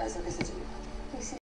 I am not.